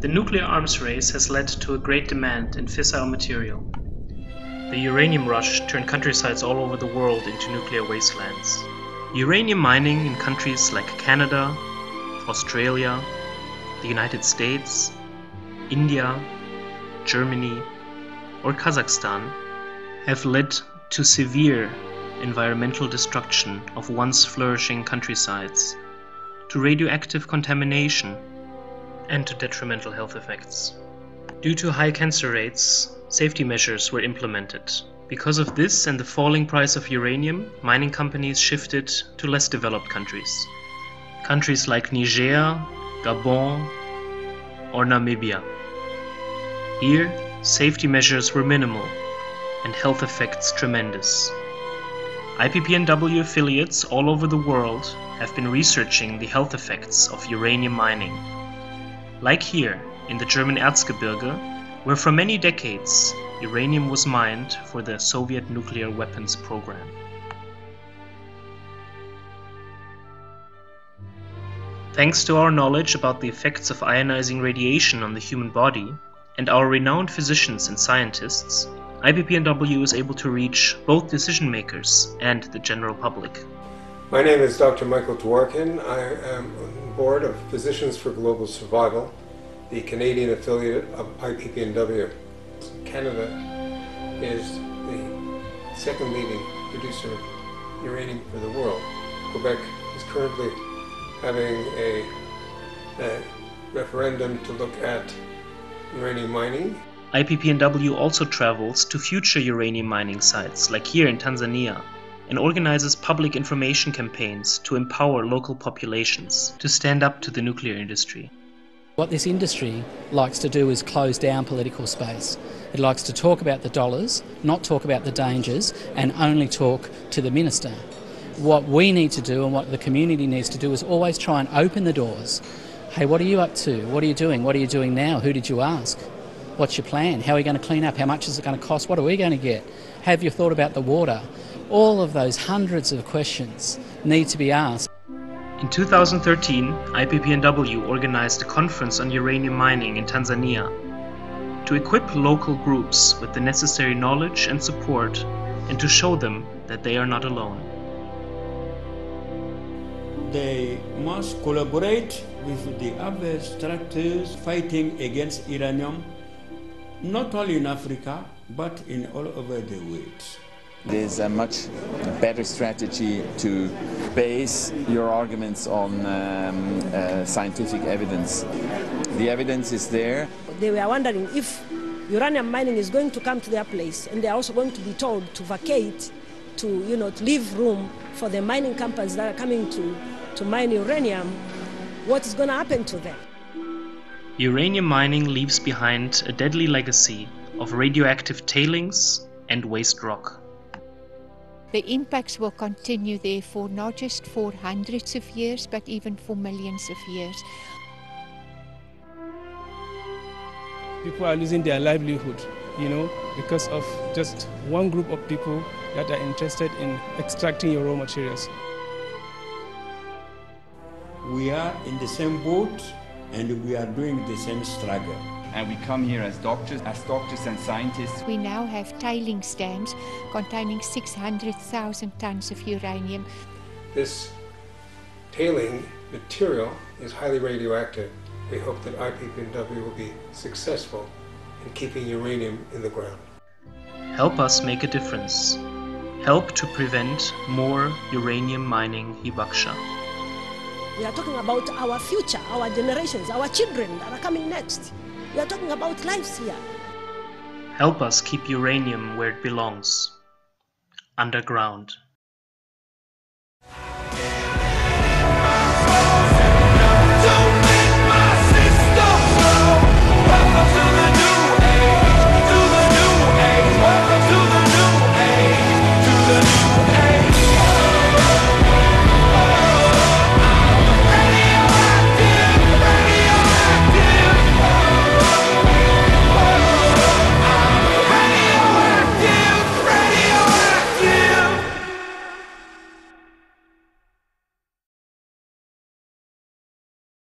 The nuclear arms race has led to a great demand in fissile material. The uranium rush turned countrysides all over the world into nuclear wastelands. Uranium mining in countries like Canada, Australia, the United States, India, Germany, or Kazakhstan have led to severe environmental destruction of once flourishing countrysides, to radioactive contamination, and to detrimental health effects. Due to high cancer rates, safety measures were implemented. Because of this and the falling price of uranium, mining companies shifted to less developed countries. Countries like Niger, Gabon, or Namibia. Here, safety measures were minimal and health effects tremendous. IPPNW affiliates all over the world have been researching the health effects of uranium mining. Like here, in the German Erzgebirge, where for many decades uranium was mined for the Soviet nuclear weapons program. Thanks to our knowledge about the effects of ionizing radiation on the human body, and our renowned physicians and scientists, IPPNW is able to reach both decision makers and the general public. My name is Dr. Michael Dworkin. I am on board of Physicians for Global Survival, the Canadian affiliate of IPPNW. Canada is the second leading producer of uranium for the world. Quebec is currently having a, a referendum to look at uranium mining. IPPNW also travels to future uranium mining sites, like here in Tanzania, and organizes public information campaigns to empower local populations to stand up to the nuclear industry. What this industry likes to do is close down political space. It likes to talk about the dollars, not talk about the dangers, and only talk to the minister. What we need to do and what the community needs to do is always try and open the doors. Hey, what are you up to? What are you doing? What are you doing now? Who did you ask? What's your plan? How are you going to clean up? How much is it going to cost? What are we going to get? Have you thought about the water? All of those hundreds of questions need to be asked. In 2013, IPPNW organized a conference on uranium mining in Tanzania to equip local groups with the necessary knowledge and support and to show them that they are not alone. They must collaborate with the other structures fighting against uranium, not only in Africa, but in all over the world. There's a much better strategy to base your arguments on um, uh, scientific evidence. The evidence is there. They were wondering if uranium mining is going to come to their place and they're also going to be told to vacate, to, you know, to leave room for the mining companies that are coming to, to mine uranium, what is going to happen to them? Uranium mining leaves behind a deadly legacy of radioactive tailings and waste rock. The impacts will continue therefore not just for hundreds of years but even for millions of years. People are losing their livelihood, you know, because of just one group of people that are interested in extracting your raw materials. We are in the same boat and we are doing the same struggle. And we come here as doctors, as doctors and scientists. We now have tailing dams containing 600,000 tons of uranium. This tailing material is highly radioactive. We hope that IPPNW will be successful in keeping uranium in the ground. Help us make a difference. Help to prevent more uranium mining Hibakusha. We are talking about our future, our generations, our children that are coming next. We are talking about lives here. Help us keep uranium where it belongs underground.